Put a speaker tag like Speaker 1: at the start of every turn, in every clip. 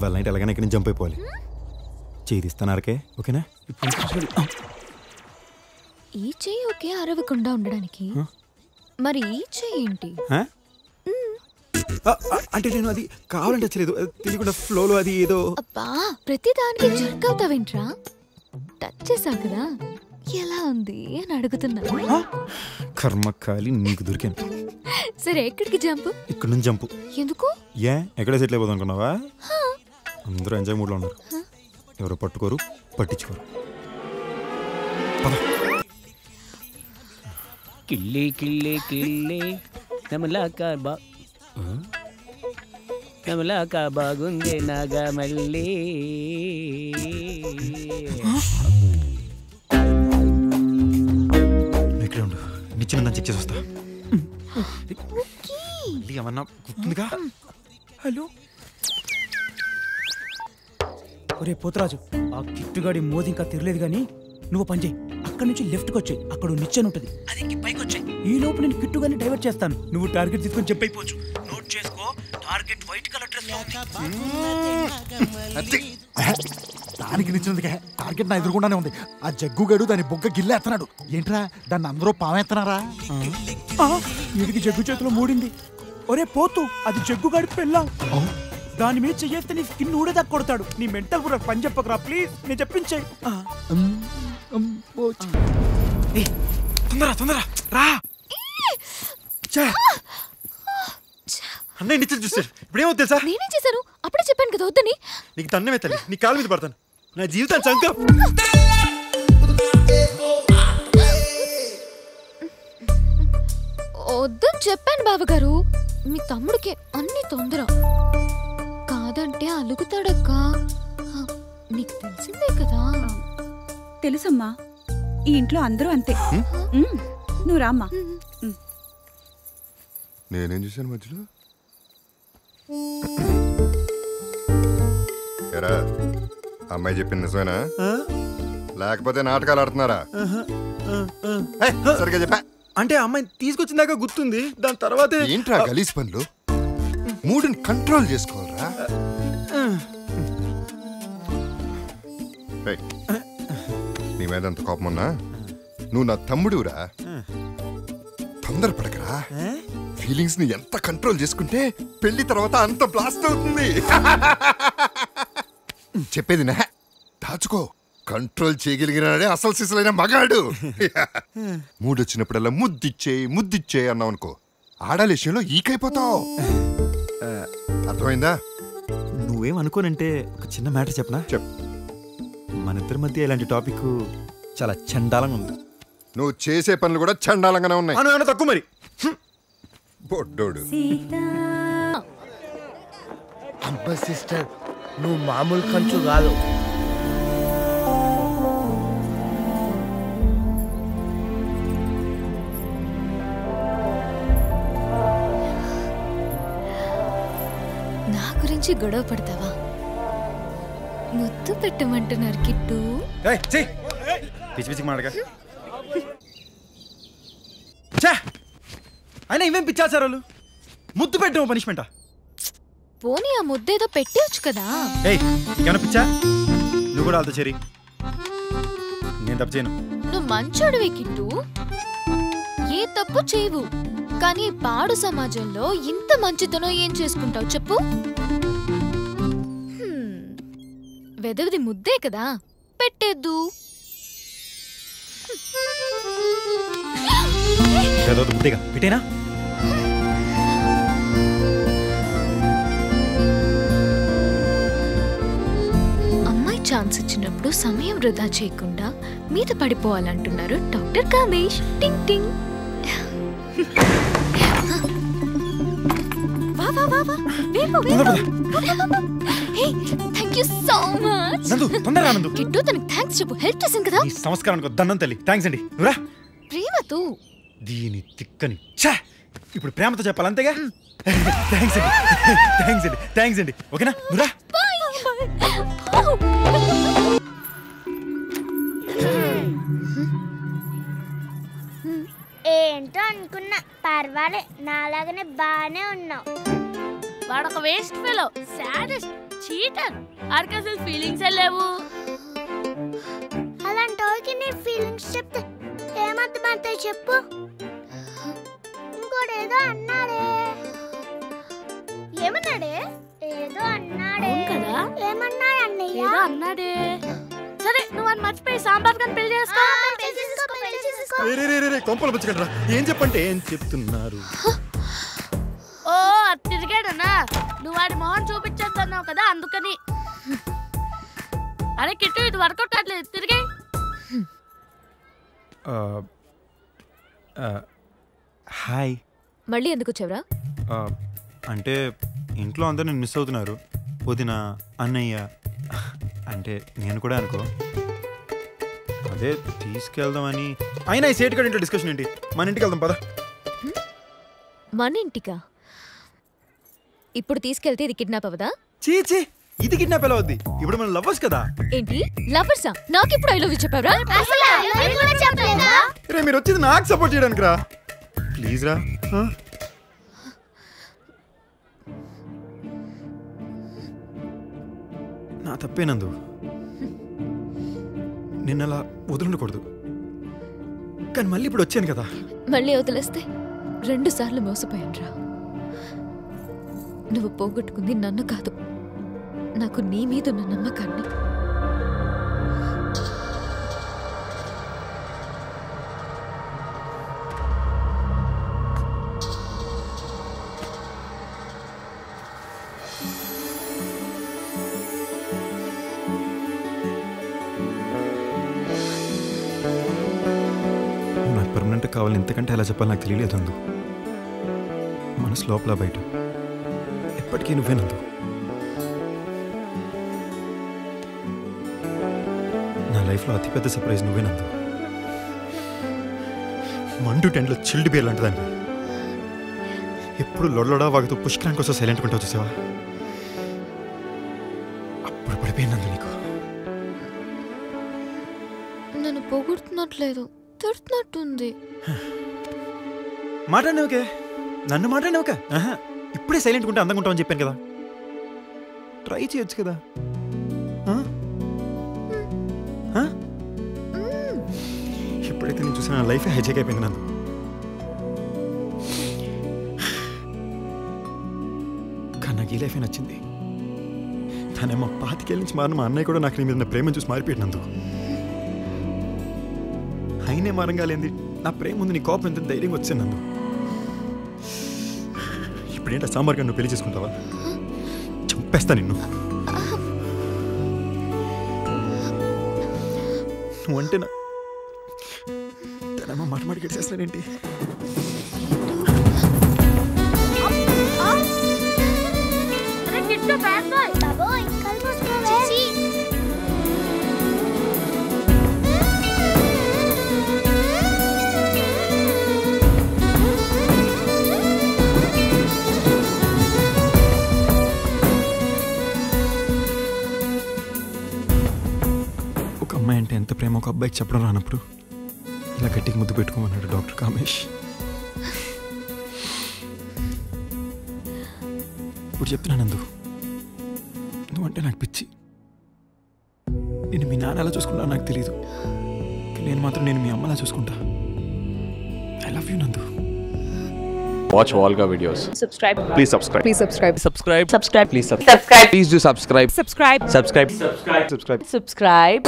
Speaker 1: నుంచి జంప్ అయిపోవాలి. చేయి తీస్తానారకే ఓకేనా? ఇప్పుడు చూసుకోవాలి. ఆ,
Speaker 2: ఈ చెయ్యి ఒకే అరవకుండా ఉండడానికి మరి ఈ చెయ్యి ఏంటి?
Speaker 1: అంటే నేను అది కావాలంటే వచ్చలేదు తెలియకుండా ఫ్లోలో అది ఏదో
Speaker 2: అబ్బా ప్రతి దానికి జర్క్ అవుతావేంట్రా? టచ్ చేసావు కదా? ఎలా ఉంది అని అడుగుతున్నా.
Speaker 1: కర్మకాలి నీకు దొరికాను.
Speaker 2: సరే ఎక్కడికి జంప్
Speaker 1: ఇక్కడ నుంచి జంపు
Speaker 2: ఎందుకు?
Speaker 1: ఏ? ఎక్కడే సెటిల్ అయిపోదాం అనుకున్నావా? అందరూ ఎంజాయ్ మూడ్లో ఉన్నారు. ఎవరు పట్టుకోరు పట్టించుకోరు.
Speaker 3: కిల్లి కిల్లి కిల్లి నమలాక బా నమలాక బాగుంది నాగా మళ్ళీ
Speaker 1: ఇక్కడే ఉండు. చెక్ చేసి వస్తా. ఏమన్నా గుర్తుందిగా?
Speaker 4: హలో? ఒరే పోతరాజు ఆ కిట్టుగాడి మోది ఇంకా తిరలేదు కానీ నువ్వు పని చేయి. అక్కడి నుంచి లెఫ్ట్కి వచ్చాయి. అక్కడ నిచ్చెన ఉంటుంది. అది ఎక్కి పైకి వచ్చాయి. ఈ లోపు నేను కిట్టుగాని డైవర్ట్ చేస్తాను. నువ్వు టార్గెట్ తీసుకొని చెప్పైపోవచ్చు నోట్ చేసుకో టార్గెట్ వైట్ కలర్ డ్రెస్
Speaker 5: దానికి నిచ్చినందుకే టార్గెట్ నా ఎదురుగుండానే ఉంది. ఆ జగ్గుగాడు దాని బొగ్గ గిల్లేస్తున్నాడు ఏంట్రా? దాన్ని అందరూ పావేస్తున్నారా
Speaker 4: వీడికి జగ్గు చేతిలో మూడింది. ఒరే పోతు అది జగ్గుగాడి పెళ్ళాం. దాని మీద చెయ్యేస్తే నీ స్కిన్ ఊడేదాకా కొడతాడు. నీ మెంటల్ కూడా పని చెప్పకరా ప్లీజ్. నేను చెప్పించే
Speaker 1: తొందర తొందర రా! అన్నయ్య నిచ్చెన చూస్తాడు. ఇప్పుడు ఏమో తెలుసా?
Speaker 2: నేనేం చేశాను? అప్పుడే చెప్పాను కదా వద్దని.
Speaker 1: నీకు దండమే తల్లి నీ కాలు మీద పడతాను. నా జీవితాన్ని చంక
Speaker 2: వద్దని చెప్పాను బావగారు. మీ తమ్ముడికి అన్ని తొందర. కాదంటే అలుగుతాడక్క? నీకు తెలిసిందే కదా.
Speaker 6: తెలుసమ్మా. ఈ ఇంట్లో అందరూ అంతే. నువ్వు రామ్మా.
Speaker 7: నేనేం చేశాను మధ్యలో? ఎరా అమ్మాయి చెప్పింది నిజమేనా? లేకపోతే నాటకాలు ఆడుతున్నారా? సరిగ్గా చెప్పా.
Speaker 1: అంటే అమ్మాయి తీసుకొచ్చిందాక గుర్తుంది. దాని తర్వాతే
Speaker 7: ఏంట్రా గలీజ్ పనులు? మూడుని కంట్రోల్ చేసుకోవాలరా. రేయ్, నీ మీద అంత కోపం ఉన్నా? నువ్వు నా తమ్ముడురా తొందరపడకరా. ఫీలింగ్స్ని ఎంత కంట్రోల్ చేసుకుంటే పెళ్ళి తర్వాత అంత బ్లాస్ట్ అవుతుంది. చెప్పేది నా దాచుకో. కంట్రోల్ చేయగలిగినాడే అసలు సిసలైన మగాడు. మూడు వచ్చినప్పుడల్లా ముద్దిచ్చే ముద్దిచ్చే అన్నావు అనుకో ఆడాల విషయంలో ఈకైపోతావు. అర్థమైందా?
Speaker 1: నువ్వేం అనుకోనంటే ఒక చిన్న మ్యాటర్ చెప్పనా?
Speaker 7: చెప్.
Speaker 1: మన ఇద్దరి మధ్య ఇలాంటి టాపిక్ చాలా చండాలంగా ఉంది.
Speaker 7: నువ్వు చేసే పనులు కూడా చండాలంగానే ఉన్నాయి.
Speaker 1: అను తక్కువ మరి.
Speaker 7: బొడ్డోడు.
Speaker 8: అబ్బా సిస్టర్ నువ్వు మామూలు కంచు కాదు.
Speaker 2: నా గురించి గొడవ పడతావా? ముద్దు పెట్టమంటున్నారు కిట్టు.
Speaker 1: పిచ్చి పిచ్చికి మాడగా ఛే! అయినా ఇవేం పిచ్చాచారు వాళ్ళు ముద్దు పెట్టడం పనిష్మెంటా?
Speaker 2: పోనీ ఆ ముద్దేదో పెట్టేయచ్చు కదా.
Speaker 1: ఏయ్ పిచ్చా? నువ్వు కూడా వాళ్ళతో చేరి. నేను తప్పు చేయను.
Speaker 2: నువ్వు మంచోడివే కిట్టు. ఏ తప్పు చేయవు. కానీ పాడు సమాజంలో ఇంత మంచితనం ఏం చేసుకుంటావు చెప్పు. వెదవిది ముద్దే కదా. పెట్టేద్దు.
Speaker 1: ముద్దేగా పెట్టేనా?
Speaker 2: అమ్మాయి ఛాన్స్ ఇచ్చినప్పుడు సమయం వృధా చేయకుండా మీద పడిపోవాలంటున్నారు డాక్టర్ కామేష్. టింగ్ టింగ్. వా వా వా వా. వేపు వేపు. యూ సో మచ్
Speaker 1: నందు తొందరగా నందు.
Speaker 2: కిట్టు తనకి థ్యాంక్స్ చెప్పు. హెల్ప్ చేసింది కదా.
Speaker 1: నీ సంస్కారానికి దండం తల్లి. థ్యాంక్స్ అండి. నువ్వురా
Speaker 2: ప్రేమతో
Speaker 1: దీని తిక్కని. ఛే! ఇప్పుడు ప్రేమతో చెప్పాలి అంతేగా? థ్యాంక్స్ అండి. థ్యాంక్స్ అండి. థ్యాంక్స్ అండి. ఓకేనా? నువ్వురా
Speaker 9: ఏంటో అనుకున్నా. పర్వాలే నాలాగనే బానే ఉన్నావు.
Speaker 10: వాడొక వేస్ట్ ఫెలో సాడెస్ట్
Speaker 9: చీటర్. ఆడికి అసలు ఫీలింగ్స్ లేవు.
Speaker 10: అలాంటి వాళ్ళకి నీ ఫీలింగ్స్ చెప్తే ఏమర్థమవుతాయి చెప్పు. ఇంకోటి ఏదో అన్నాడే. ఏమన్నాడే? ఏదో అన్నాడే.
Speaker 9: కదా?
Speaker 10: ఏమన్నాడు అన్నయ్య?
Speaker 9: ఏదో అన్నాడే. సరే నువ్వు అని మర్చిపోయి సాంబార్ కానీ పెళ్ళి చేసుకో.
Speaker 1: రే, కొంపలు పుచ్చకండి రా. ఏం చెప్పంటే ఏం చెప్తున్నారు?
Speaker 9: తిరిగాడనా నువ్వు వాడి మొహం చూపించొద్దన్నావు కదా అందుకని. అరే కిట్టు ఇది వర్కౌట్ కావట్లేదు. తిరిగే.
Speaker 1: హాయ్.
Speaker 2: మళ్ళీ ఎందుకు వచ్చావురా?
Speaker 1: అంటే ఇంట్లో అందరూ నేను మిస్ అవుతున్నారు. వదిన అన్నయ్య. అంటే నేను కూడా అనుకో. అదే తీసుకెళ్దామని. అయినా ఈ సేట్ ఇంట్లో డిస్కషన్ ఏంటి? మన ఇంటికి వెళ్దాం పద.
Speaker 2: మన ఇంటికా? ఇప్పుడు తీసుకెళ్తే ఇది కిడ్నాప్ అవ్వదా?
Speaker 1: చీ చీ ఇది కిడ్నాప్ ఎలా అవుద్ది? ఇప్పుడు మనం లవ్వర్స్ కదా.
Speaker 2: ఏంటి? లవర్సా నాకిప్పుడు ఐ లవ్ యూ చెప్పావురా?
Speaker 10: అసలు అవి కూడా చెప్పలేదా?
Speaker 1: రే మీరు వచ్చేది నాకు సపోర్ట్ చేయడానికి రా. ప్లీజ్ రా? నా తప్పేనందు నిన్న అలా వదులుండకూడదు. కానీ మళ్ళీ ఇప్పుడు వచ్చాను కదా.
Speaker 2: మళ్ళీ వదిలేస్తే రెండు సార్లు మోసపోయానురా. నువ్వు పోగొట్టుకుంది నన్ను కాదు. నాకు నీ మీద ఉన్న నమ్మకాన్ని.
Speaker 1: నాకు పర్మనెంట్ కావాలి. ఎంతకంటే అలా చెప్పాలి నాకు తెలియలేదు అందు. మనసు లోపల బయట. ఎప్పటికీ నువ్వేనందు నా లైఫ్లో అతిపెద్ద సర్ప్రైజ్ నువ్వేనందు మండు టెంట్లో చిల్డ్ బీర్ లాంటిదాన్ని ఎప్పుడు లొడలొడా వాగుతూ పుష్కరానికి కోసం సైలెంట్ ఉంటావు చూసావా? అప్పుడు పడిపోయినందు నీకు.
Speaker 2: నన్ను పొగుడుతున్నట్లేదు తిడుతున్నట్టుంది.
Speaker 1: మాట్లాడినవుకే? నన్ను మాట్లాడినవుక? ఇప్పుడే సైలెంట్ ఉంటే అందంగా ఉంటామని చెప్పాను కదా. ట్రై చేయొచ్చు కదా. ఆ? ఎప్పుడైతే నేను చూసిన లైఫ్ హైజాక్ అయిపోయింది నన్ను కానీ నాకు ఈ లైఫే నచ్చింది. తనేమో పాతికేళ్ళ నుంచి మారిన మా అన్నయ్య కూడా నాకు నీ మీద ఉన్న ప్రేమను చూసి మారిపోయాడు నందు. అయినే మారంగా లేని నా ప్రేమ ఉంది నీ కోపం ఎంత ధైర్యంగా వచ్చింది నన్ను ఇప్పుడేంట సాంబార్గా నువ్వు పెళ్ళి చేసుకుంటావా? చంపేస్తా నిన్ను. నువ్వంటే నా మాట మాట చేస్తానేంటి Let's get the bad boy. అబ్బాయికి చెప్పడం రానప్పుడు ఇలా గట్టికి ముద్దు పెట్టుకోమన్నాడు డాక్టర్ కామేష్. ఇప్పుడు చెప్తున్నాను అందు నువ్వంటే నాకు పిచ్చి. నేను మీ నాన్న ఎలా చూసుకుంటా నాకు తెలియదు నేను మాత్రం నేను మీ అమ్మలా చూసుకుంటా. I love you Nandu.
Speaker 11: Watch Volga videos.
Speaker 12: Subscribe.
Speaker 11: Please subscribe.
Speaker 12: Please subscribe.
Speaker 11: Subscribe.
Speaker 12: Subscribe.
Speaker 11: Please sub-
Speaker 12: Subscribe.
Speaker 11: Please do subscribe.
Speaker 12: Subscribe.
Speaker 11: Subscribe. Subscribe. Subscribe.
Speaker 12: Subscribe.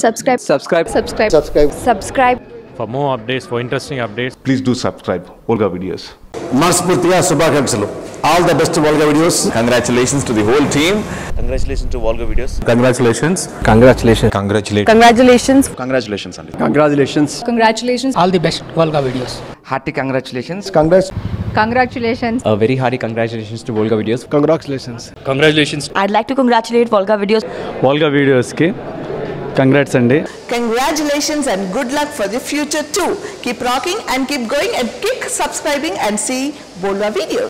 Speaker 12: Subscribe.
Speaker 11: Subscribe.
Speaker 12: Subscribe. Subscribe. Subscribe.
Speaker 13: For more updates, for interesting updates,
Speaker 11: Please do subscribe. Volga videos.
Speaker 14: మనస్ఫూర్తిగా శుభాకాంక్షలు all the best Volga videos
Speaker 11: Congratulations to the whole team.
Speaker 14: Congratulation to Volga videos
Speaker 11: Congratulations. Congratulations. Congratulations.
Speaker 12: Congratulations.
Speaker 11: Congratulations, Andy. Congratulations.
Speaker 12: Congratulations.
Speaker 15: All the best Volga videos.
Speaker 11: Hearty congratulations. Congrats.
Speaker 12: Congratulations.
Speaker 11: A very hearty congratulations to Volga videos. Congratulations.
Speaker 13: congratulations.
Speaker 12: I'd like to congratulate Volga videos.
Speaker 13: Volga videos ki congrats అండి
Speaker 16: Congratulations and good luck for the future too. Keep rocking and keep going and keep subscribing and see Volva videos.